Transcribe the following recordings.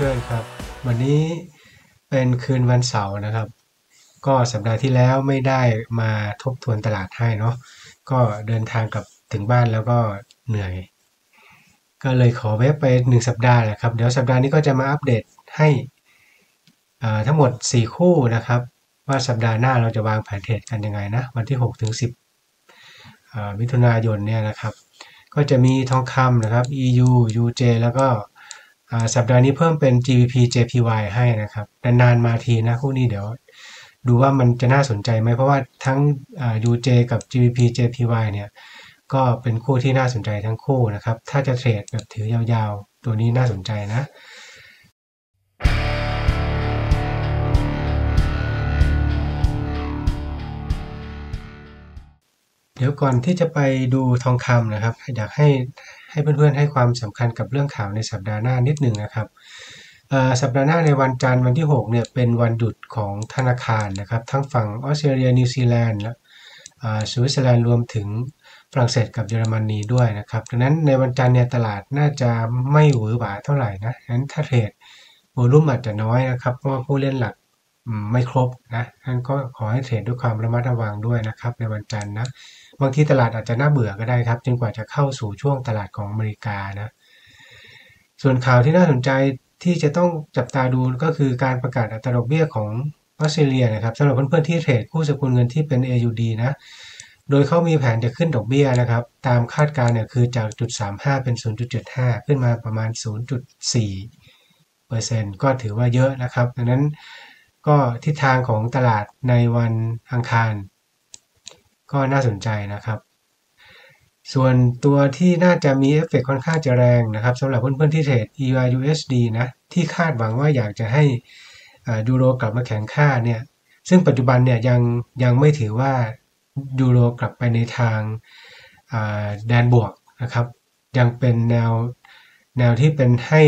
วัสดีครับเพื่อนๆครับ วันนี้เป็นคืนวันเสาร์นะครับ ก็สัปดาห์ที่แล้วไม่ได้มาทบทวนตลาดให้เนาะก็เดินทางกลับถึงบ้านแล้วก็เหนื่อย ก็เลยขอเว็บไปหนึ่งสัปดาห์แหละครับ เดี๋ยวสัปดาห์นี้ก็จะมาอัปเดตให้ทั้งหมด 4 คู่นะครับ ว่าสัปดาห์หน้าเราจะวางแผนเทรดกันยังไงนะวันที่6ถึง10มิถุนายนเนี่ยนะครับ ก็จะมีทองคำนะครับ EU UJ แล้วก็ สัปดาห์นี้เพิ่มเป็น GBP JPY ให้นะครับ นานๆมาทีนะคู่นี้เดี๋ยว ดูว่ามันจะน่าสนใจไหมเพราะว่าทั้งอ่า UJ กับ GBP JPY เนี่ยก็เป็นคู่ที่น่าสนใจทั้งคู่นะครับ ถ้าจะเทรดแบบถือยาวๆ ตัวนี้น่าสนใจนะเดี๋ยวก่อนที่จะไปดูทองคำนะครับ อยากให้ ให้เพื่อนๆให้ความสำคัญกับเรื่องข่าวในสัปดาห์หน้านิดหนึ่งนะครับสัปดาห์หน้าในวันจันทร์วันที่6เนี่ยเป็นวันหยุดของธนาคารนะครับทั้งฝั่งออสเตรเลียนิวซีแลนด์และสวิตเซอร์แลนด์รวมถึงฝรั่งเศสกับเยอรมนีด้วยนะครับดังนั้นในวันจันทร์เนี่ยตลาดน่าจะไม่หวือหวาเท่าไหร่นะดังนั้นถ้า trade volume อาจจะน้อยนะครับเพราะว่าผู้เล่นหลักไม่ครบนะดังนั้นก็ขอให้เทรดด้วยความระมัดระวังด้วยนะครับในวันจันทร์นะ บางทีตลาดอาจจะน่าเบื่อก็ได้ครับ จนกว่าจะเข้าสู่ช่วงตลาดของอเมริกานะ ส่วนข่าวที่น่าสนใจที่จะต้องจับตาดูก็คือการประกาศอัตราดอกเบี้ยของออสเตรเลียนะครับสำหรับเพื่อนๆที่เทรดคู่สกุลเงินที่เป็น AUD นะ โดยเขามีแผนจะขึ้นดอกเบี้ยนะครับ ตามคาดการณ์เนี่ยคือจากจุด35 เป็น 0.75 ขึ้นมาประมาณ 0.4เปอร์เซ็นต์ก็ถือว่าเยอะนะครับ ดังนั้นก็ทิศทางของตลาดในวันอังคาร ก็น่าสนใจนะครับ ส่วนตัวที่น่าจะมีเอฟเฟกต์ค่อนข้างจะแรงนะครับสำหรับเพื่อนๆที่เทรด EURUSD นะที่คาดหวังว่าอยากจะให้ยูโรกลับมาแข็งค่าเนี่ยซึ่งปัจจุบันเนี่ยยังยังไม่ถือว่ายูโรกลับไปในทางแดนบวกนะครับ ยังเป็นแนวแนวที่เป็นให้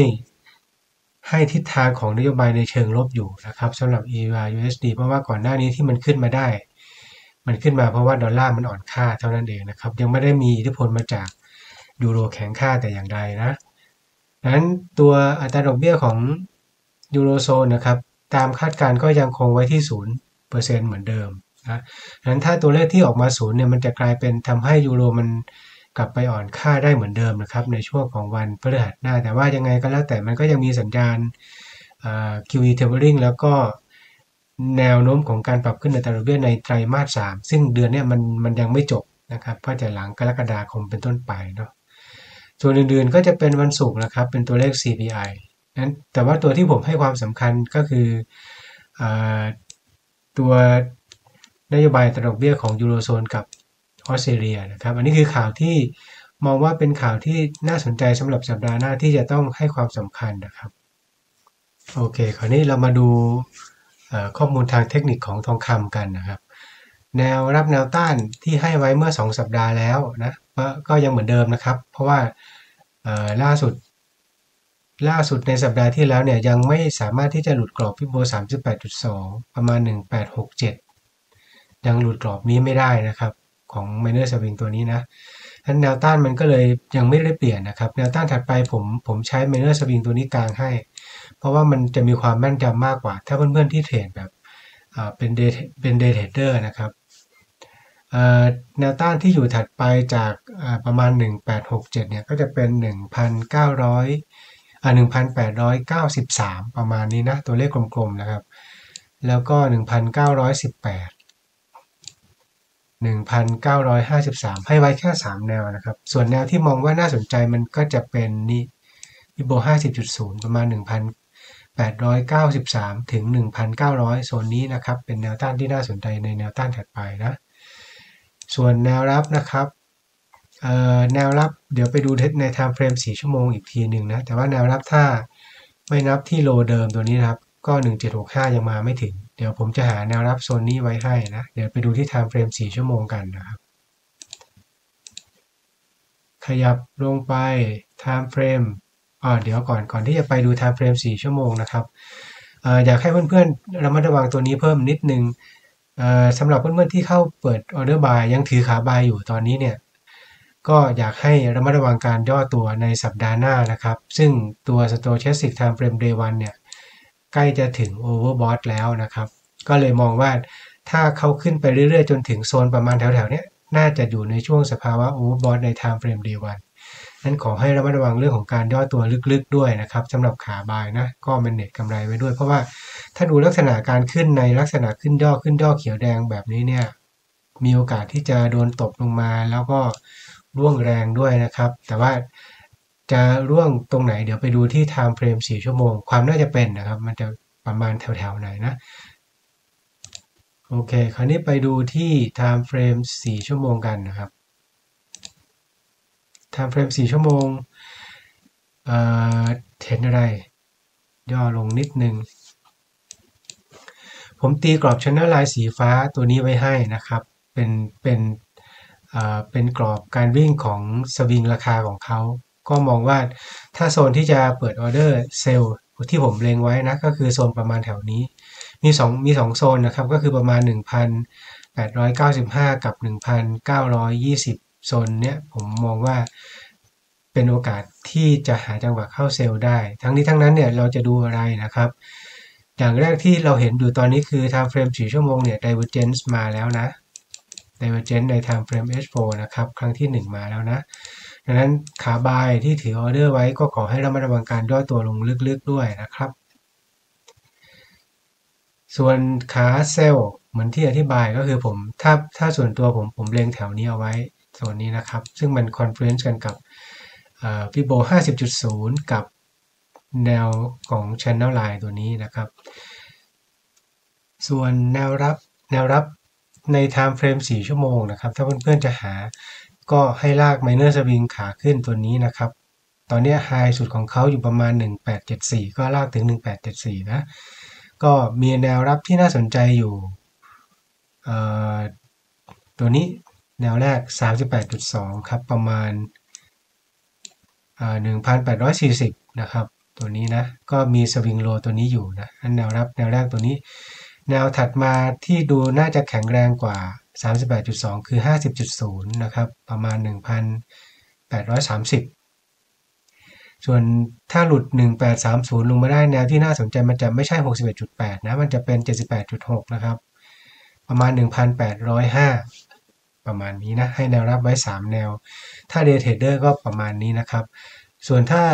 ให้ทิศทางของนโยบายในเชิงลบอยู่นะครับสำหรับ EURUSD เพราะว่าก่อนหน้านี้ที่มันขึ้นมาได้ มันขึ้นมาเพราะว่าดอลลาร์มันอ่อนค่าเท่านั้นเองนะครับ ยังไม่ได้มีอิทธิพลมาจากยูโรแข็งค่าแต่อย่างใดนะดังนั้นตัวอัตราดอกเบี้ยของยูโรโซนนะครับตามคาดการณ์ก็ยังคงไว้ที่ศูนย์เปอร์เซ็นต์เหมือนเดิมนะดังนั้นถ้าตัวเลขที่ออกมาศูนย์เนี่ยมันจะกลายเป็นทำให้ยูโรมันกลับไปอ่อนค่าได้เหมือนเดิมนะครับในช่วงของวันพฤหัสหน้า แต่ว่ายังไงก็แล้วแต่มันก็ยังมีสัญญาณ QE tapering แล้วก็ แนวโน้มของการปรับขึ้นอัตราดอกเบี้ยในไตรมาส3ซึ่งเดือนนี้มันมันยังไม่จบนะครับก็จะหลังกรกฎาคมเป็นต้นไปเนาะส่วนอื่นๆก็จะเป็นวันศุกร์นะครับ เป็นตัวเลข CPI นั้นแต่ว่าตัวที่ผมให้ความสำคัญก็คืออตัวนโยบายตราดอกเบี้ยของยูโรโซนกับออสเตรเลียนะครับ อันนี้คือข่าวที่มองว่าเป็นข่าวที่น่าสนใจสำหรับสัปดาห์หน้าที่จะต้องให้ความสำคัญนะครับ โอเค คราวนี้เรามาดู ข้อมูลทางเทคนิคของทองคำกันนะครับ แนวรับแนวต้านที่ให้ไว้เมื่อ 2 สัปดาห์แล้วนะก็ยังเหมือนเดิมนะครับ เพราะว่าล่าสุด ล่าสุดในสัปดาห์ที่แล้วเนี่ยยังไม่สามารถที่จะหลุดกรอบพิโบ38.2 ประมาณ 1867 ยังหลุดกรอบนี้ไม่ได้นะครับของ minor swing ตัวนี้นะนั้นแนวต้านมันก็เลยยังไม่ได้เปลี่ยนนะครับ แนวต้านถัดไปผมผมใช้ minor swing ตัวนี้กลางให้ เพราะว่ามันจะมีความแม่นยำมากกว่า ถ้าเพื่อนๆที่เทรดแบบเป็นเดเป็นเดเทรดเดอร์นะครับแนวต้านที่อยู่ถัดไปจากประมาณ 1867 เนี่ยก็จะเป็น 1,900อ่า1,893 ประมาณนี้นะ ตัวเลขกลมๆนะครับ แล้วก็ 1,918 1,953 ให้ไว้แค่ 3 แนวนะครับ ส่วนแนวที่มองว่าน่าสนใจมันก็จะเป็นนี่อิโบ50.0 ประมาณ 893 ถึง 1,900 โซนนี้นะครับ เป็นแนวต้านที่น่าสนใจในแนวต้านถัดไปนะ ส่วนแนวรับนะครับแนวรับเดี๋ยวไปดูใน time frame 4 ชั่วโมงอีกทีหนึ่งนะ แต่ว่าแนวรับถ้าไม่นับที่โลเดิมตัวนี้นะครับ ก็ 1765 ยังมาไม่ถึง เดี๋ยวผมจะหาแนวรับโซนนี้ไว้ให้นะ เดี๋ยวไปดูที่ time frame 4 ชั่วโมงกันนะครับ ขยับลงไป time frame เดี๋ยวก่อนก่อนที่จะไปดู time frame 4 ชั่วโมงนะครับออยากให้เพื่อนๆระมัดระวังตัวนี้เพิ่มนิดนึงสำหรับเพื่อนๆที่เข้าเปิดออเดอร์บายยังถือขาบายอยู่ตอนนี้เนี่ยก็อยากให้ระมัดระวังการย่อตัวในสัปดาห์หน้านะครับ ซึ่งตัว Stochastic Time Frame Day 1เนี่ยใกล้จะถึง Overbought แล้วนะครับ ก็เลยมองว่าถ้าเขาขึ้นไปเรื่อยๆ จนถึงโซนประมาณแถวๆนี้น่าจะอยู่ในช่วงสภาวะ Overbought ใน Time Frame Day 1 นั้นขอให้ระมัดระวังเรื่องของการย่อตัวลึกๆด้วยนะครับสำหรับขาบายนะก็เป็นเน็ตกำไรไว้ด้วย เพราะว่าถ้าดูลักษณะการขึ้นในลักษณะขึ้นย่อขึ้นย่อเขียวแดงแบบนี้เนี่ยมีโอกาสที่จะโดนตกลงมาแล้วก็ร่วงแรงด้วยนะครับ แต่ว่าจะร่วงตรงไหนเดี๋ยวไปดูที่ time frame 4ชั่วโมง ความน่าจะเป็นนะครับ มันจะประมาณแถวๆไหนนะโอเค คราวนี้ไปดูที่ time frame 4ชั่วโมงกันนะครับ time frame 4ชั่วโมงเเห็นอะไร ย่อลงนิดนึง ผมตีกรอบ channel line สีฟ้าตัวนี้ไว้ให้นะครับ เป็นเป็นเป็นกรอบการวิ่งของสวิงราคาของเขา ก็มองว่าถ้าโซนที่จะเปิดออเดอร์เซลล์ที่ผมเล็งไว้นะ ก็คือโซนประมาณแถวนี้ มี2มี2โซนนะครับ ก็คือประมาณ 1,895 กับ 1,920 โซนเนี้ยผมมองว่าเป็นโอกาสที่จะหาจังหวะเข้าเซลล์ได้ ทั้งนี้ทั้งนั้นเนี่ยเราจะดูอะไรนะครับ อย่างแรกที่เราเห็นอยู่ตอนนี้คือ time frame 4ชั่วโมงเนี่ย divergence มาแล้วนะ divergence ใน time frame H4 นะครับ ครั้งที่ 1 มาแล้วนะ ดังนั้นขาบายที่ถือออเดอร์ไว้ก็ขอให้ระมัดระวังการย่อตัวลงลึกๆด้วยนะครับ ส่วนขาเซลล์เหมือนที่อธิบายก็คือผม ถ้าถ้าส่วนตัวผมผมเล็งแถวนี้เอาไว้ โซนนี้นะครับ ซึ่งมัน confluence กันกับ Fibo 50.0 กับแนวของ Channel Line ตัวนี้นะครับ ส่วนแนวรับแนวรับใน time frame 4 ชั่วโมงนะครับ ถ้าเพื่อนๆจะหาก็ให้ลาก minor swing ขาขึ้นตัวนี้นะครับ ตอนนี้ high สุดของเขาอยู่ประมาณ 1874 ก็ลากถึง 1874 นะ ก็มีแนวรับที่น่าสนใจอยู่ตัวนี้ แนวแรก 38.2 ครับ ประมาณ 1,840 นะครับ ตัวนี้นะ ก็มีสวิงโลตัวนี้อยู่นะอันแนวรับแนวแรกตัวนี้ แนวถัดมาที่ดูน่าจะแข็งแรงกว่า 38.2 คือ 50.0 นะครับ ประมาณ 1,830ส่วนถ้าหลุด 1830 ลงมาได้แนวที่น่าสนใจมันจะไม่ใช่ 61.8 นะ มันจะเป็น 78.6 นะครับ ประมาณ 1,805 ประมาณนี้นะให้แนวรับไว้ 3 แนว ถ้า day trader ก็ประมาณนี้นะครับ ส่วนถ้า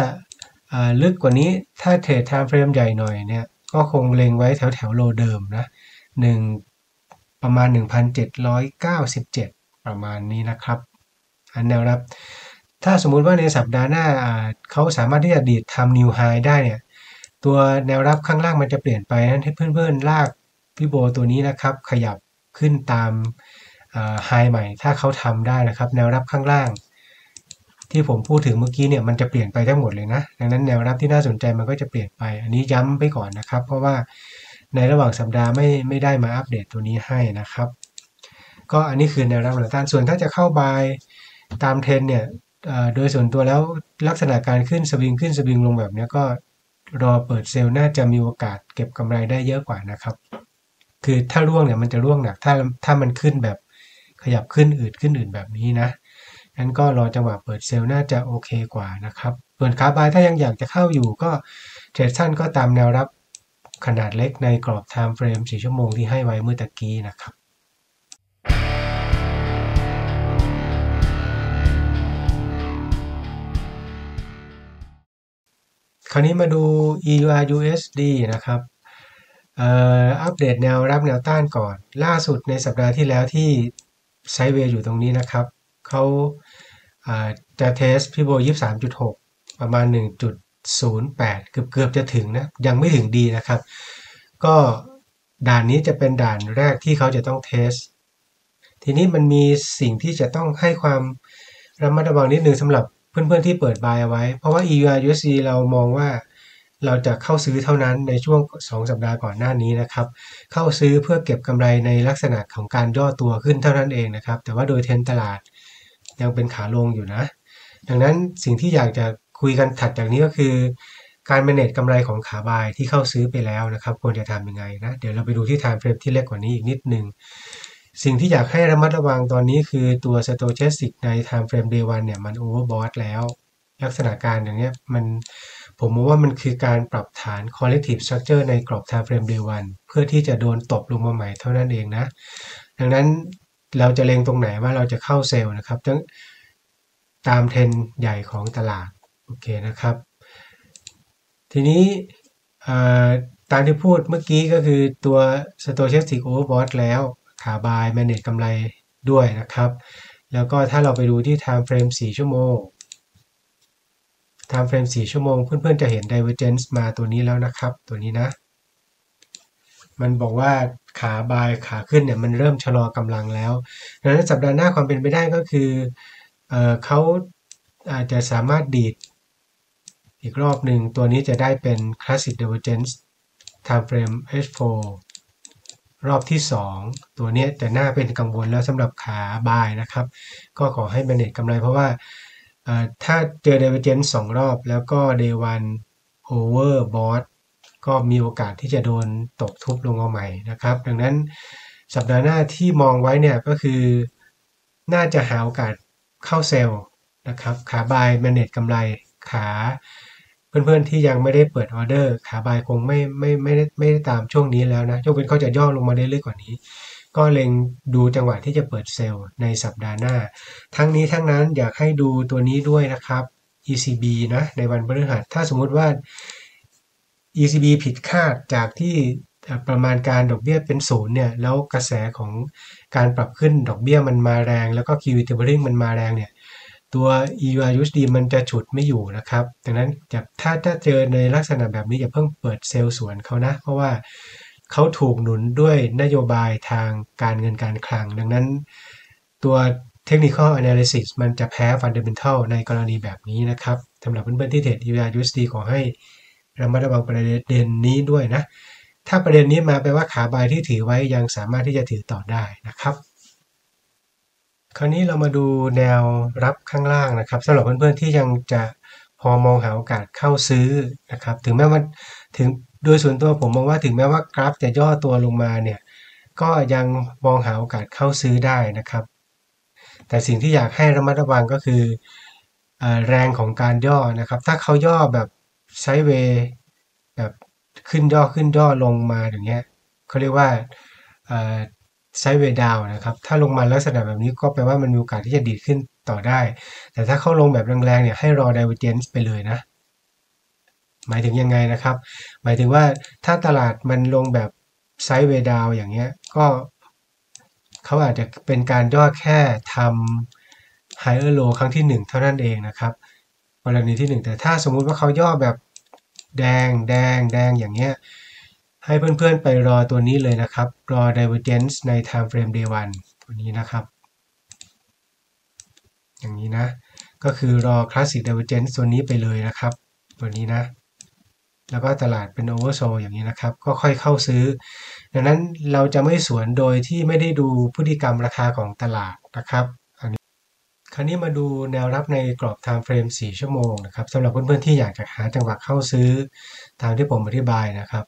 ลึกกว่านี้ถ้า trade time frame ใหญ่หน่อยเนี่ยก็คงเล็งไว้แถวแถว low เดิมนะหนึ่งประมาณ 1,797 ประมาณนี้นะครับอันแนวรับ ถ้าสมมุติว่าในสัปดาห์หน้าเขาสามารถที่จะดีดทำนิวไฮได้เนี่ยตัวแนวรับข้างล่างมันจะเปลี่ยนไปนั้นให้เพื่อนๆลากพี่โบตัวนี้นะครับ ขยับขึ้นตาม ไฮใหม่ ถ้าเขาทำได้นะครับ แนวรับข้างล่าง ที่ผมพูดถึงเมื่อกี้เนี่ยมันจะเปลี่ยนไปทั้งหมดเลยนะ ดังนั้นแนวรับที่น่าสนใจมันก็จะเปลี่ยนไป อันนี้ย้ำไปก่อนนะครับ เพราะว่าในระหว่างสัปดาห์ไม่ไม่ได้มาอัปเดตตัวนี้ให้นะครับ ก็อันนี้คือแนวรับแนวต้านส่วนถ้าจะเข้า buy ตามเทรนเนี่ยโดยส่วนตัวแล้วลักษณะการขึ้นสวิงขึ้นสวิงลงแบบนี้ก็รอเปิด sell น่าจะมีโอกาสเก็บกำไรได้เยอะกว่านะครับ คือถ้าร่วงเนี่ยมันจะร่วงหนักถ้าถ้ามันขึ้นแบบ ขยับขึ้นอืดขึ้นอืดแบบนี้นะงั้นก็รอจังหวะเปิด sell น่าจะโอเคกว่านะครับส่วนขา buy ถ้ายังอยากจะเข้าอยู่ก็ trade สั้นก็ตามแนวรับขนาดเล็กในกรอบ time frame 4ชั่วโมงที่ให้ไว้เมื่อตะกี้นะครับคราวนี้มาดู EUR USD นะครับอัปเดตแนวรับแนวต้านก่อน ล่าสุดในสัปดาห์ที่แล้วที่ ไซเวย์อยู่ตรงนี้นะครับเขาจะเทสพี่โบยี่สามจุดหกประมาณหนึ่งจุดศูนย์แปดเกือบเกือบจะถึงนะ ยังไม่ถึงดีนะครับ ก็ด่านนี้จะเป็นด่านแรกที่เขาจะต้องเทส ทีนี้มันมีสิ่งที่จะต้องให้ความระมัดระวังนิดนึงสำหรับเพื่อนๆที่เปิดบายเอาไว้ เพราะว่า EUR USD เรามองว่า เราจะเข้าซื้อเท่านั้นในช่วง 2 สัปดาห์ก่อนหน้านี้นะครับ เข้าซื้อเพื่อเก็บกำไรในลักษณะของการย่อตัวขึ้นเท่านั้นเองนะครับ แต่ว่าโดยเทรนตลาดยังเป็นขาลงอยู่นะ ดังนั้นสิ่งที่อยากจะคุยกันถัดจากนี้ก็คือ การ manage กำไรของขาบายที่เข้าซื้อไปแล้วนะครับ ควรจะทำยังไงนะ เดี๋ยวเราไปดูที่ time frame ที่เล็กกว่านี้อีกนิดนึงสิ่งที่อยากให้ระมัดระวังตอนนี้คือตัว stochastic ใน time frame day 1เนี่ยมัน overbought แล้ว ลักษณะการอย่างเนี้ยมัน ผมมองว่ามันคือการปรับฐาน collective structure ในกรอบ time frame day 1เพื่อที่จะโดนตบลงมาใหม่เท่านั้นเองนะ ดังนั้นเราจะเล็งตรงไหนว่าเราจะเข้าเซลล์นะครับตามเทรนใหญ่ของตลาด โอเคนะครับ ทีนี้ตามที่พูดเมื่อกี้ก็คือตัว stochastic overbought แล้วขาบาย manage กำไรด้วยนะครับ แล้วก็ถ้าเราไปดูที่ time frame 4 ชั่วโมง time frame 4ชั่วโมง เพื่อนๆจะเห็น divergence มาตัวนี้แล้วนะครับ ตัวนี้นะ มันบอกว่าขาบายขาขึ้นเนี่ยมันเริ่มชะลอกำลังแล้วดังนั้นสัปดาห์หน้าความเป็นไปได้ก็คือเอเขาอาจจะสามารถดีดอีกรอบหนึ่งตัวนี้จะได้เป็น classic divergence time frame H4 รอบที่ 2 ตัวนี้แต่น่าเป็นกังวลแล้วสำหรับขาบายนะครับ ก็ขอให้ manage กำไรเพราะว่า ถ้าเจอ divergence 2รอบแล้วก็ day one over bought ก็มีโอกาสที่จะโดนตกทุบลงมาใหม่นะครับ ดังนั้นสัปดาห์หน้าที่มองไว้เนี่ยก็คือน่าจะหาโอกาสเข้าเซลล์นะครับ ขาบาย manage กำไรขาเพื่อนๆที่ยังไม่ได้เปิดออเดอร์ ขาบายคงไม่ไม่ไม่ได้ไม่ได้ตามช่วงนี้แล้วนะยกเว้นเขาจะย่อลงมาได้เรื่อยกว่านี้ ก็เล็งดูจังหวะที่จะเปิดเซลล์ในสัปดาห์หน้า ทั้งนี้ทั้งนั้นอยากให้ดูตัวนี้ด้วยนะครับ ECB นะในวันพฤหัสถ้าสมมุติว่า ECB ผิดคาดจากที่ประมาณการดอกเบี้ยเป็นศูนย์เนี่ยแล้วกระแสของการปรับขึ้นดอกเบี้ยมันมาแรง แล้วก็ QE tapering มันมาแรงเนี่ยตัว EUR USD มันจะฉุดไม่อยู่นะครับ ดังนั้นถ้าถ้าเจอในลักษณะแบบนี้อย่าเพิ่งเปิดเซลล์สวนเขานะ เพราะว่า เขาถูกหนุนด้วยนโยบายทางการเงินการคลัง ดังนั้นตัว Technical Analysis มันจะแพ้ Fundamental ในกรณีแบบนี้นะครับสำหรับเพื่อนๆที่เทรด EUR USD ขอให้ระมัดระวังประเด็นนี้ด้วยนะ ถ้าประเด็นนี้มาแปลว่าขาบายที่ถือไว้ยังสามารถที่จะถือต่อได้นะครับ คราวนี้เรามาดูแนวรับข้างล่างนะครับสำหรับเพื่อนๆที่ยังจะพอมองหาโอกาสเข้าซื้อนะครับ ถึงแม้ว่าถึง โดยส่วนตัวผมมองว่าถึงแม้ว่ากราฟจะย่อตัวลงมาเนี่ย ก็ยังมองหาโอกาสเข้าซื้อได้นะครับ แต่สิ่งที่อยากให้ระมัดระวังก็คือแรงของการย่อนะครับ ถ้าเขาย่อแบบไซเวย์แบบขึ้นย่อขึ้นย่อลงมาอย่างเงี้ยเขาเรียกว่าไซเวดาวนะครับ ถ้าลงมาลักษณะแบบนี้ก็แปลว่ามันมีโอกาสที่จะดีดขึ้นต่อได้ แต่ถ้าเข้าลงแบบแรงๆเนี่ยให้รอ divergence ไปเลยนะ หมายถึงยังไงนะครับ หมายถึงว่าถ้าตลาดมันลงแบบไซด์เวดาวอย่างเงี้ยก็เขาอาจจะเป็นการย่อแค่ทำ higher low ครั้งที่ 1 เท่านั้นเองนะครับกรณีที่ 1 แต่ถ้าสมมุติว่าเขาย่อแบบแดงแดงแดงอย่างเงี้ยให้เพื่อนๆไปรอตัวนี้เลยนะครับ รอ divergence ใน time frame day 1ตัวนี้นะครับ อย่างนี้นะ ก็คือรอ classic divergence ตัวนี้ไปเลยนะครับ ตัวนี้นะ แล้วก็ตลาดเป็น oversold อย่างนี้นะครับ ก็ค่อยเข้าซื้อ ดังนั้นเราจะไม่สวนโดยที่ไม่ได้ดูพฤติกรรมราคาของตลาดนะครับอันนี้คราวนี้มาดูแนวรับในกรอบ time frame 4 ชั่วโมงนะครับสำหรับเพื่อนๆที่อยากจะหาจังหวะเข้าซื้อตามที่ผมอธิบายนะครับ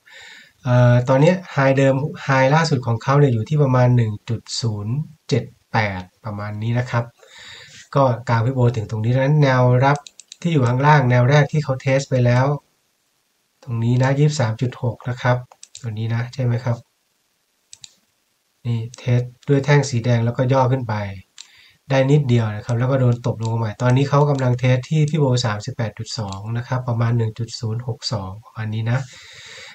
ตอนนี้ไฮเดิมไฮล่าสุดของเขาเนี่ยอยู่ที่ประมาณ 1.078 ประมาณนี้นะครับ ก็กาง Fibo ถึงตรงนี้นั้นแนวรับที่อยู่ข้างล่างแนวแรกที่เขา test ไปแล้ว ตรงนี้นะ23.6นะครับ ตัวนี้นะใช่ไหมครับ นี่ test ด้วยแท่งสีแดงแล้วก็ย่อขึ้นไป ได้นิดเดียวนะครับ แล้วก็โดนตบลงมาใหม่ ตอนนี้เขากำลัง test ที่ Fibo 38.2นะครับ ประมาณ1.062ประมาณนี้นะ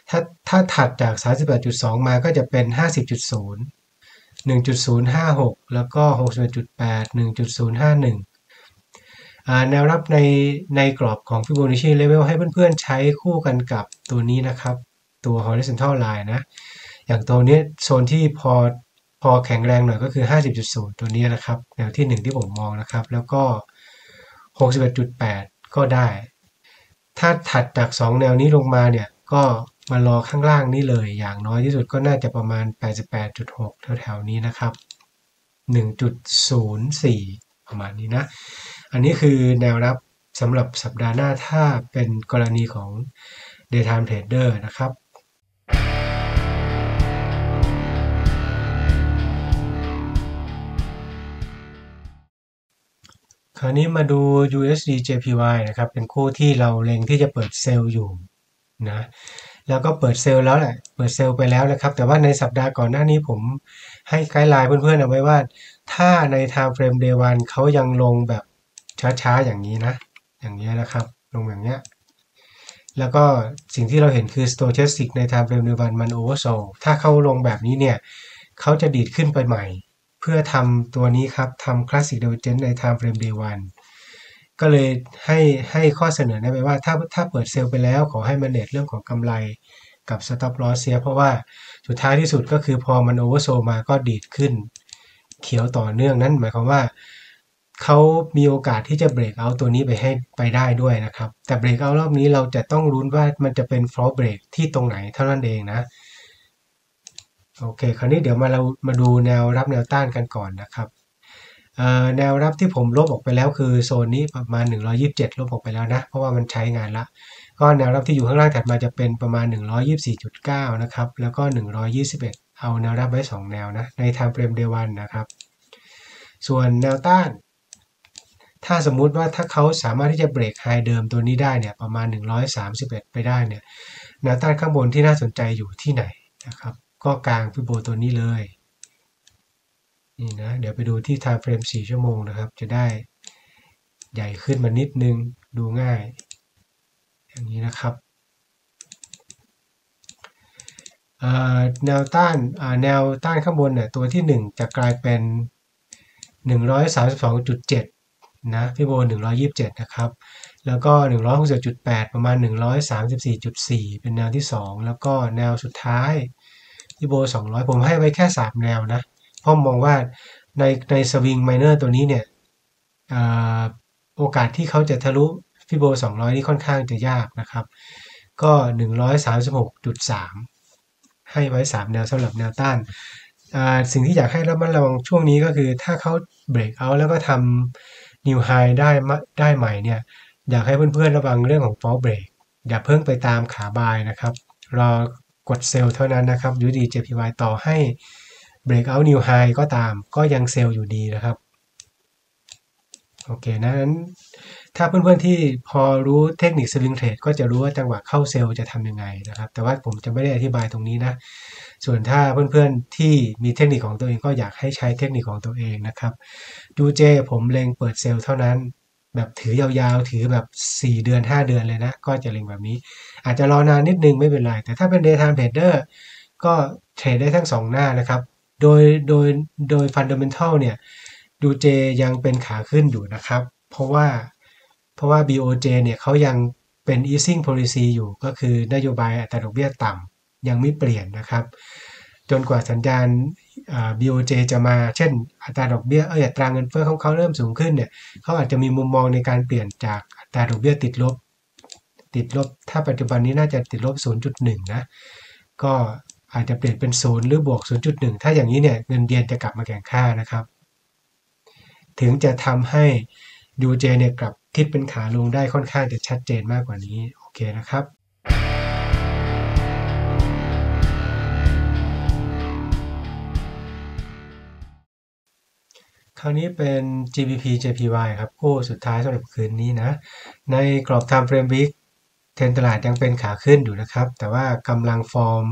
ถ้าถ้าถัดจาก38.2มาก็จะเป็น50.0 1.056แล้วก็61.8 1.051แน แนวรับในในกรอบของ Fibonacci Level ให้เพื่อนๆใช้คู่กันกับตัวนี้นะครับ ตัว horizontal line นะ อย่างตัวนี้โซนที่พอพอแข็งแรงหน่อยก็คือ 50.0 ตัวนี้นะครับ แนวที่ 1 ที่ผมมองนะครับ แล้วก็ 61.8 ก็ได้ ถ้าถัดจาก 2 แนวนี้ลงมาเนี่ย ก็มารอข้างล่างนี่เลย อย่างน้อยที่สุดก็น่าจะประมาณ 88.6 แถวๆนี้นะครับ 1.04 ประมาณนี้นะ อันนี้คือแนวรับสำหรับสัปดาห์หน้าถ้าเป็นกรณีของ daytime trader นะครับคราวนี้มาดู USD JPY นะครับ เป็นคู่ที่เราเล็งที่จะเปิดเซลล์อยู่นะ แล้วก็เปิดเซลแล้วแหละ เปิดเซลไปแล้วนะครับ แต่ว่าในสัปดาห์ก่อนหน้านี้ผมให้ไกด์ไลน์เพื่อนๆเอาไว้ว่า ถ้าใน time frame day 1เขายังลงแบบ ช้าๆอย่างนี้นะ อย่างนี้นะครับ ลงอย่างเนี้ย แล้วก็สิ่งที่เราเห็นคือ stochastic ใน time frame day one มัน oversold ถ้าเขาลงแบบนี้เนี่ยเขาจะดีดขึ้นไปใหม่ เพื่อทำตัวนี้ครับทำ classic divergence ใน time frame day one ก็เลยให้ให้ข้อเสนอได้ไปว่าถ้าถ้าเปิดเซลล์ไปแล้วขอให้มันเน็ตเรื่องของกำไรกับ stop loss เสีย เพราะว่าสุดท้ายที่สุดก็คือพอมัน oversold มาก็ดีดขึ้น เขียวต่อเนื่องนั้นหมายความว่า เขามีโอกาสที่จะเบรกเอาตัวนี้ไปให้ไปได้ด้วยนะครับ แต่เบรกเอารอบนี้เราจะต้องรุ้นว่ามันจะเป็น fall break ที่ตรงไหนเท่านั้นเองนะ โอเค คราวนี้เดี๋ยวมาเรามาดูแนวรับแนวต้านกันก่อนนะครับแนวรับที่ผมลบออกไปแล้วคือโซนนี้ประมาณ 127 ลบออกไปแล้วนะ เพราะว่ามันใช้งานละ ก็แนวรับที่อยู่ข้างล่างถัดมาจะเป็นประมาณ 124.9 นะครับ แล้วก็ 121 เอาแนวรับไว้ 2 แนวนะ ใน time frame day one นะครับ ส่วนแนวต้าน ถ้าสมมุติว่าถ้าเขาสามารถที่จะเบรกไฮเดิมตัวนี้ได้เนี่ยประมาณ 131 ไปได้เนี่ยแนวต้านข้างบนที่น่าสนใจอยู่ที่ไหนนะครับ ก็กลางฟิโบตัวนี้เลยนี่นะเดี๋ยวไปดูที่ time frame 4 ชั่วโมงนะครับ จะได้ใหญ่ขึ้นมานิดนึงดูง่าย อย่างนี้นะครับแนวต้านแนวต้านข้างบนเนี่ยตัวที่ 1 จะกลายเป็น 132.7 นะพี่โบ127 นะครับ แล้วก็ 167.8ประมาณ 134.4 เป็นแนวที่ 2 แล้วก็แนวสุดท้ายFibo 200 ผมให้ไว้แค่ 3 แนวนะเพราะมองว่าในใน swing minor ตัวนี้เนี่ยโอกาสที่เขาจะทะลุ Fibo 200 นี่ค่อนข้างจะยากนะครับ ก็ 136.3 ให้ไว้ 3 แนวสำหรับแนวต้านสิ่งที่อยากให้ระมัดระวังช่วงนี้ก็คือถ้าเขาเบรกเอาแล้วก็ทำ new high ได้ได้ใหม่เนี่ยอยากให้เพื่อนๆระวังเรื่องของ false breakอย่าเพิ่งไปตามขา buy นะครับ รอกด sell เท่านั้นนะครับยูดี JPY ต่อให้ breakout new high ก็ตามก็ยัง sell อยู่ดีนะครับโอเคนะนั้นถ้าเพื่อนๆที่พอรู้เทคนิค swing trade ก็จะรู้ว่าจังหวะเข้า sell จะทำยังไงนะครับ แต่ว่าผมจะไม่ได้อธิบายตรงนี้นะ ส่วนถ้าเพื่อนๆที่มีเทคนิคของตัวเองก็อยากให้ใช้เทคนิคของตัวเองนะครับ UJ ผมเล็งเปิด sell เท่านั้น แบบถือยาวๆ ถือแบบ 4 เดือน 5 เดือนเลยนะ ก็จะเล็งแบบนี้ อาจจะรอนานนิดนึงไม่เป็นไร แต่ถ้าเป็น daytime trader ก็เทรดได้ทั้ง 2 หน้านะครับ โดยโดยโดยฟันเดเมนทัลเนี่ยดูเจยังเป็นขาขึ้นอยู่นะครับ เพราะว่าเพราะว่า BOJ เนี่ยเขายังเป็น easing policy อยู่ก็คือนโยบายอัตราดอกเบี้ยต่ำ ยังไม่เปลี่ยนนะครับ จนกว่าสัญญาณ BOJ จะมาเช่น อัตราดอกเบี้ยเอออัตราเงินเฟ้อของเขาเริ่มสูงขึ้นเนี่ยเขาอาจจะมีมุมมองในการเปลี่ยนจากอัตราดอกเบี้ยติดลบ ติดลบ ถ้าปัจจุบันนี้น่าจะติดลบ 0.1 นะ ก็อาจจะเปลี่ยนเป็นศูนย์หรือบวก 0.1 ถ้าอย่างนี้เนี่ยเงินเยนจะกลับมาแข่งค่านะครับ ถึงจะทำให้ดูเจเนี่ยกลับทิศเป็นขาลงได้ค่อนข้างจะชัดเจนมากกว่านี้ โอเคนะครับ คราวนี้เป็น GBP JPY ครับคู่สุดท้ายสำหรับคืนนี้นะ ในกรอบ Time Frame Week trend ตลาดยังเป็นขาขึ้นอยู่นะครับ แต่ว่ากำลัง form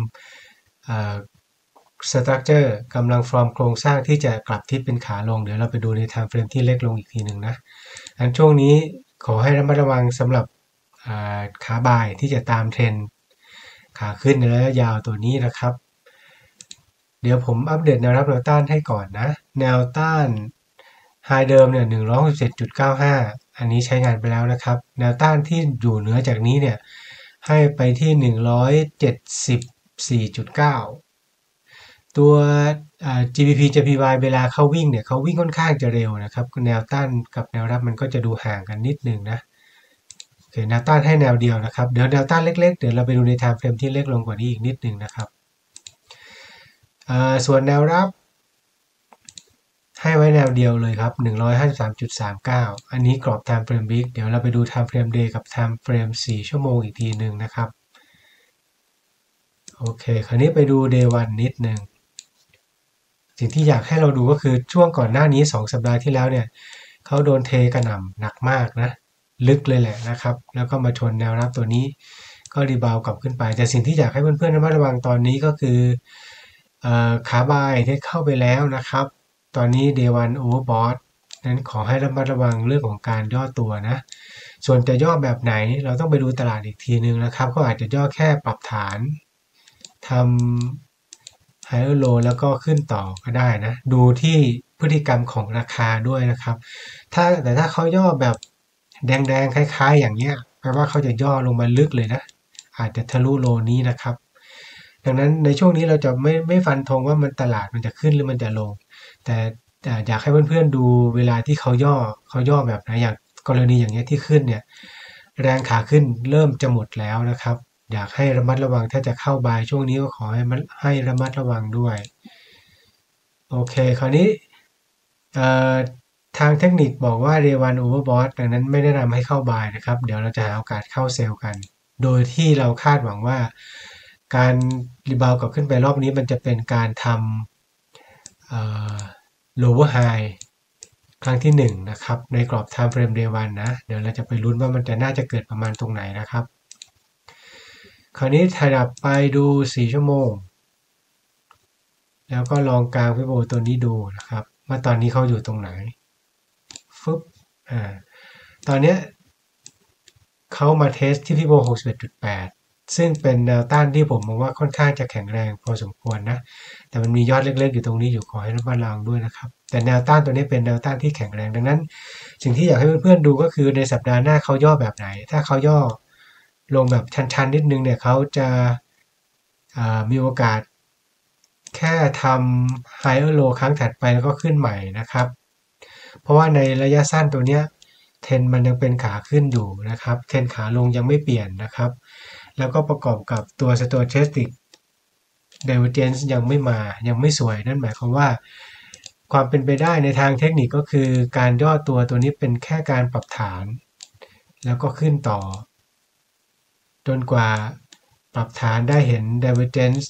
structure กำลังฟอร์มโครงสร้างที่จะกลับทิศเป็นขาลง เดี๋ยวเราไปดูใน time frame ที่เล็กลงอีกทีหนึ่งนะอันช่วงนี้ขอให้ระมัดระวังสำหรับขา buy ที่จะตามเทรนขาขึ้นในระยะยาวตัวนี้นะครับ เดี๋ยวผมอัปเดตแนวรับแนวต้านให้ก่อนนะ แนวต้าน ไฮเดิมเนี่ยหนึ่งร้อยสิบเจ็ดจุดเก้าห้าอันนี้ใช้งานไปแล้วนะครับ แนวต้านที่อยู่เหนือจากนี้เนี่ยให้ไปที่หนึ่งร้อยเจ็ดสิบ4.9 ตัว GBP JPY เวลาเขาวิ่งเนี่ยเขาวิ่งค่อนข้างจะเร็วนะครับแนวต้านกับแนวรับมันก็จะดูห่างกันนิดนึงนะโอเคแนวต้านให้แนวเดียวนะครับ เดี๋ยวแนวต้านเล็กๆ เดี๋ยวเราไปดูใน time frame ที่เล็กลงกว่านี้อีกนิดนึงนะครับส่วนแนวรับ ให้ไว้แนวเดียวเลยครับ 153.39 อันนี้กรอบ time frame week เดี๋ยวเราไปดู time frame day กับ time frame 4 ชั่วโมงอีกทีหนึ่งนะครับ โอเค คราวนี้ไปดู day one นิดหนึ่ง สิ่งที่อยากให้เราดูก็คือช่วงก่อนหน้านี้ 2 สัปดาห์ที่แล้วเนี่ยเขาโดนเทกระหน่ำหนักมากนะ ลึกเลยแหละนะครับ แล้วก็มาชนแนวรับตัวนี้ ก็ rebound กลับขึ้นไป แต่สิ่งที่อยากให้เพื่อนๆระมัดระวังตอนนี้ก็คือขา buy ที่เข้าไปแล้วนะครับ ตอนนี้ day one overbought นั้นขอให้ระมัดระวังเรื่องของการย่อตัวนะ ส่วนจะย่อแบบไหนเราต้องไปดูตลาดอีกทีนึงนะครับ ก็อาจจะย่อแค่ปรับฐานทำ higher low แล้วก็ขึ้นต่อก็ได้นะ ดูที่พฤติกรรมของราคาด้วยนะครับ ถ้าแต่ถ้าเขาย่อแบบแดงๆ คล้าย ๆ อย่างเงี้ยแปลว่าเขาจะย่อลงมาลึกเลยนะ อาจจะทะลุโลนี้นะครับ ดังนั้นในช่วงนี้เราจะไม่ไม่ฟันธงว่ามันตลาดมันจะขึ้นหรือมันจะลง แต่อยากให้เพื่อนๆดูเวลาที่เขาย่อเขาย่อแบบไหนอย่างกรณีอย่างเงี้ยที่ขึ้นเนี่ยแรงขาขึ้นเริ่มจะหมดแล้วนะครับ อยากให้ระมัดระวังถ้าจะเข้าบายช่วงนี้ก็ขอให้มันให้ระมัดระวังด้วยโอเค คราวนี้ทางเทคนิคบอกว่า day one overbought ดังนั้นไม่แนะนำให้เข้า buy นะครับ เดี๋ยวเราจะหาโอกาสเข้า sell กัน โดยที่เราคาดหวังว่าการ rebound กลับขึ้นไปรอบนี้มันจะเป็นการทำ lower high ครั้งที่ 1 นะครับ ในกรอบ time frame day 1นะ เดี๋ยวเราจะไปลุ้นว่ามันจะน่าจะเกิดประมาณตรงไหนนะครับ คราวนี้ถัดไปดู 4 ชั่วโมง แล้วก็ลองกลางพิโบตัวนี้ดูนะครับว่าตอนนี้เขาอยู่ตรงไหนฟึบอ่าตอนนี้เขามาเทสที่พี่โบ61.8 ซึ่งเป็นแนวต้านที่ผมมองว่าค่อนข้างจะแข็งแรงพอสมควรนะ แต่มันมียอดเล็กๆ อยู่ตรงนี้อยู่ขอให้ระมัดระวังด้วยนะครับ แต่แนวต้านตัวนี้เป็นแนวต้านที่แข็งแรง ดังนั้น สิ่งที่อยากให้เพื่อนๆดูก็คือในสัปดาห์หน้าเขาย่อแบบไหน ถ้าเขาย่อลงแบบชันๆนิดนึงเนี่ยเขาจะมีโอกาสแค่ทำ higher low ครั้งถัดไปแล้วก็ขึ้นใหม่นะครับ เพราะว่าในระยะสั้นตัวเนี้ยเทนมันยังเป็นขาขึ้นอยู่นะครับ เทนขาลงยังไม่เปลี่ยนนะครับ แล้วก็ประกอบกับตัว stochastic divergence ยังไม่มายังไม่สวย นั่นหมายความว่า ความเป็นไปได้ในทางเทคนิคก็คือการย่อตัวตัวนี้เป็นแค่การปรับฐาน แล้วก็ขึ้นต่อ จนกว่าปรับฐานได้เห็น divergence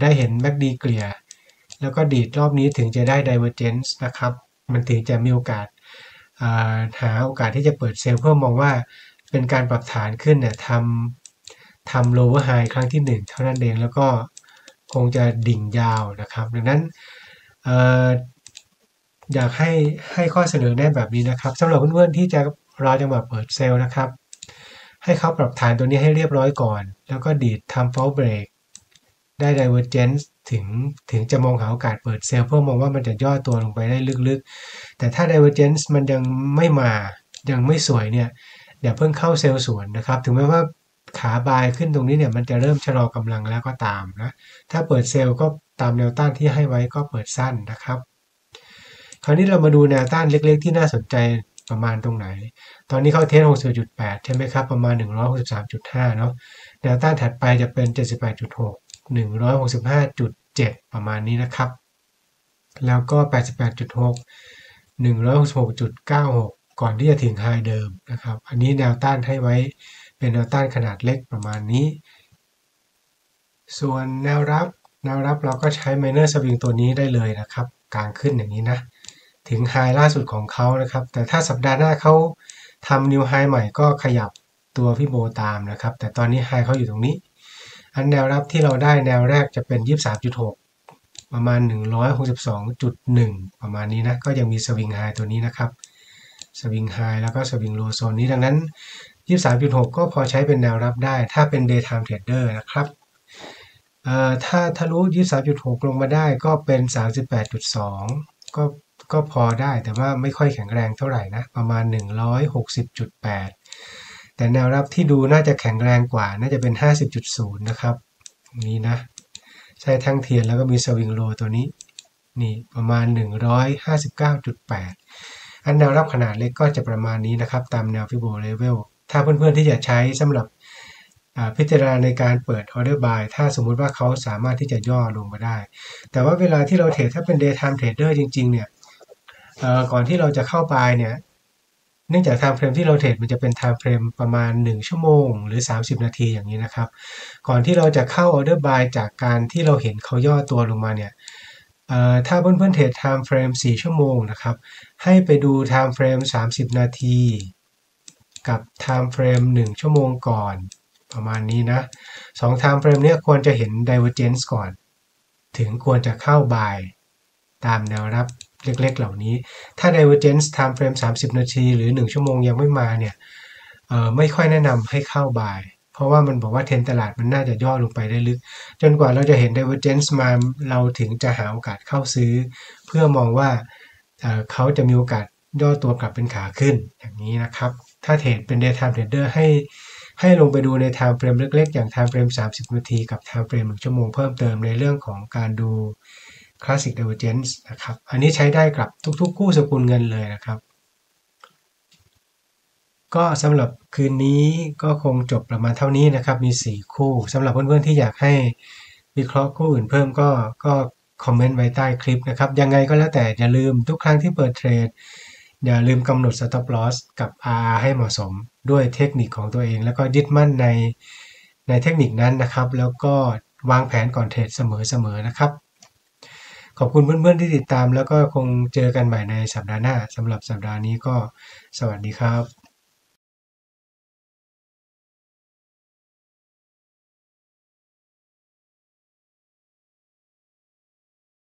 ได้เห็น MACD เกลียแล้วก็ดีดรอบนี้ถึงจะได้ divergence นะครับ มันถึงจะมีโอกาสหาโอกาสที่จะเปิดเซลล์เพื่อมองว่าเป็นการปรับฐานขึ้นเนี่ยทำ ทำ lower high ครั้งที่ 1 เท่านั้นเองแล้วก็คงจะดิ่งยาวนะครับ ดังนั้นอยากให้ให้ข้อเสนอแนะแบบนี้นะครับสำหรับเพื่อนๆที่จะรอจังหวะเปิดเซลล์นะครับ ให้เขาปรับฐานตัวนี้ให้เรียบร้อยก่อน แล้วก็ดีดทำ fall break ได้ divergence ถึงถึงจะมองหาโอกาสเปิดเซลล์เพื่อมองว่ามันจะย่อตัวลงไปได้ลึกๆ แต่ถ้า divergence มันยังไม่มายังไม่สวยเนี่ยอย่าเพิ่งเข้าเซลล์สวนนะครับ ถึงแม้ว่า ขาบายขึ้นตรงนี้เนี่ยมันจะเริ่มชะลอกำลังแล้วก็ตามนะ ถ้าเปิดเซลล์ก็ตามแนวต้านที่ให้ไว้ก็เปิดสั้นนะครับ คราวนี้เรามาดูแนวต้านเล็ก ๆ ที่น่าสนใจประมาณตรงไหน ตอนนี้เขาเทส61.8ใช่ไหมครับ ประมาณ 163.5 เนาะ แนวต้านถัดไปจะเป็น 78.6 165.7 ประมาณนี้นะครับ แล้วก็ 88.6 166.96 ก่อนที่จะถึงไฮเดิมนะครับ อันนี้แนวต้านให้ไว้ เป็นแนวต้านขนาดเล็กประมาณนี้ ส่วนแนวรับแนวรับเราก็ใช้ minor swing ตัวนี้ได้เลยนะครับกลางขึ้นอย่างนี้นะ ถึงไฮล่าสุดของเขานะครับ แต่ถ้าสัปดาห์หน้าเขาทำนิวไฮใหม่ก็ขยับตัวพี่โบตามนะครับ แต่ตอนนี้ไฮเขาอยู่ตรงนี้ อันแนวรับที่เราได้แนวแรกจะเป็น 23.6 ประมาณ 162.1 ประมาณนี้นะ ก็ยังมีสวิงไฮตัวนี้นะครับสวิงไฮแล้วก็สวิงโลโซนนี้ดังนั้น 23.6 ก็พอใช้เป็นแนวรับได้ ถ้าเป็น daytime trader นะครับถ้าทะลุ 23.6 ลงมาได้ก็เป็น 38.2 ก็ก็พอได้แต่ว่าไม่ค่อยแข็งแรงเท่าไหร่นะ ประมาณ 160.8 แต่แนวรับที่ดูน่าจะแข็งแรงกว่า น่าจะเป็น 50.0 นะครับ นี้นะ ใช้ทั้งเทียนแล้วก็มีสวิงโลตัวนี้ นี่ประมาณ 159.8 อันแนวรับขนาดเล็กก็จะประมาณนี้นะครับ ตามแนว Fibo level ถ้าเพื่อนๆที่จะใช้สำหรับพิจารณาในการเปิด order buy ถ้าสมมุติว่าเขาสามารถที่จะย่อลงมาได้ แต่ว่าเวลาที่เราเทรดถ้าเป็น daytime trader จริง ๆ เนี่ยก่อนที่เราจะเข้าไปเนี่ยเนื่องจาก timeframe ที่เราเทรดมันจะเป็น timeframe ประมาณ 1 ชั่วโมง หรือ 30 นาทีอย่างนี้นะครับ ก่อนที่เราจะเข้าออเดอร์บายจากการที่เราเห็นเขาย่อตัวลงมาเนี่ยเอ่อถ้าเพื่อนๆเทรด time frame 4ชั่วโมงนะครับ ให้ไปดู time frame 30 นาที กับ time frame 1 ชั่วโมงก่อน ประมาณนี้นะสอง time frame เนี้ยควรจะเห็น divergence ก่อน ถึงควรจะเข้า buy ตามแนวรับเล็กๆ เหล่านี้ ถ้า divergence time frame 30 นาทีหรือ 1 ชั่วโมงยังไม่มาเนี่ยไม่ค่อยแนะนำให้เข้า buy เพราะว่ามันบอกว่าเทรนตลาดมันน่าจะย่อลงไปได้ลึก จนกว่าเราจะเห็น divergence มาเราถึงจะหาโอกาสเข้าซื้อ เพื่อมองว่าเขาจะมีโอกาสย่อตัวกลับเป็นขาขึ้นอย่างนี้นะครับ ถ้าเทรดเป็น day time trader ให้ให้ลงไปดูใน time frame เล็ก ๆ อย่าง time frame 30 นาที กับ time frame 1ชั่วโมงเพิ่มเติมในเรื่องของการดู classic divergence นะครับ อันนี้ใช้ได้กับทุกๆ คู่สกุลเงินเลยนะครับ ก็สำหรับคืนนี้ก็คงจบประมาณเท่านี้นะครับ มี 4 คู่สำหรับเพื่อนๆที่อยากให้วิเคราะห์คู่อื่นเพิ่มก็ก็คอมเมนต์ไว้ใต้คลิปนะครับ ยังไงก็แล้วแต่อย่าลืมทุกครั้งที่เปิดเทรด อย่าลืมกำหนด stop loss กับ RR ให้เหมาะสมด้วยเทคนิคของตัวเอง แล้วก็ยึดมั่นในในเทคนิคนั้นนะครับ แล้วก็วางแผนก่อนเทรดเสมอๆนะครับ ขอบคุณเพื่อนๆที่ติดตาม แล้วก็คงเจอกันใหม่ในสัปดาห์หน้าสำหรับสัปดาห์นี้ก็สวัสดีครับ